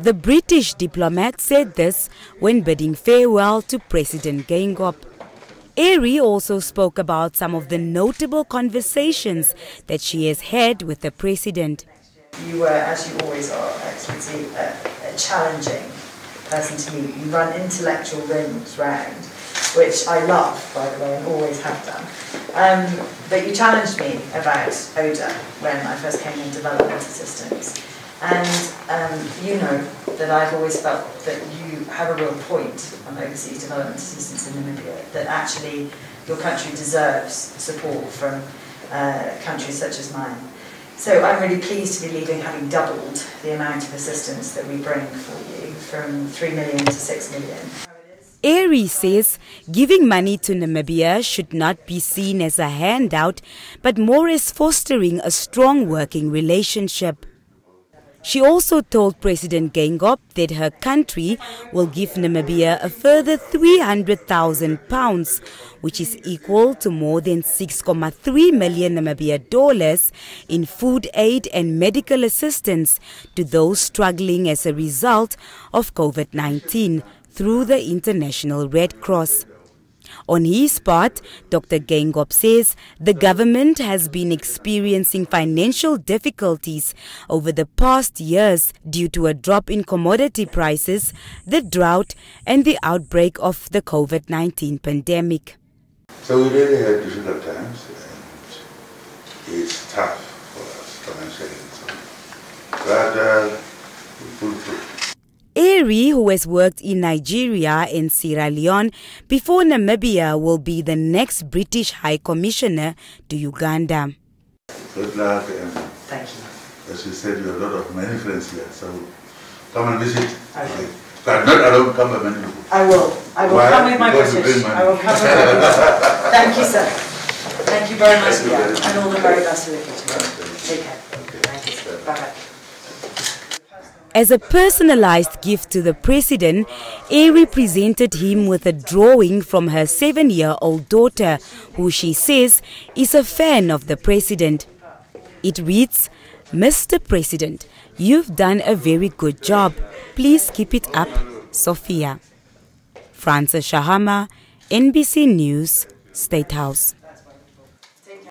The British diplomat said this when bidding farewell to President Geingob. Airey also spoke about some of the notable conversations that she has had with the president. You were, as you always are, Excellency, a, a challenging person to meet. You run intellectual rings round, which I love, by the way, and always have done. Um, but you challenged me about ODA when I first came in development assistance. And um, you know that I've always felt that you have a real point on overseas development assistance in Namibia, that actually your country deserves support from uh, countries such as mine. So I'm really pleased to be leaving having doubled the amount of assistance that we bring for you from 3 million to 6 million. Airey says giving money to Namibia should not be seen as a handout, but more as fostering a strong working relationship. She also told President Geingob that her country will give Namibia a further 300,000 pounds, which is equal to more than 6.3 million Namibia dollars in food aid and medical assistance to those struggling as a result of COVID-19 through the International Red Cross. On his part, Dr. Geingob says the government has been experiencing financial difficulties over the past years due to a drop in commodity prices, the drought, and the outbreak of the COVID 19 pandemic. So we really have difficult times, and it's tough for us financially. But uh, we pull through. Airey, who has worked in Nigeria and Sierra Leone before Namibia, will be the next British High Commissioner to Uganda. Good luck and Thank you. as you said, you have a lot of many friends here, so come and visit. Okay. But not alone, come and many people. I will. I will Why? come with my Because British. I will come with my British. Thank you, sir. Thank you very much, Thank you yeah, very much. and all the very best for the future. Take care. Thank you. Bye-bye. As a personalized gift to the president, Airey presented him with a drawing from her seven year old daughter, who she says is a fan of the president. It reads Mr. President, you've done a very good job. Please keep it up, Sophia. Francis Shahama, NBC News, State House.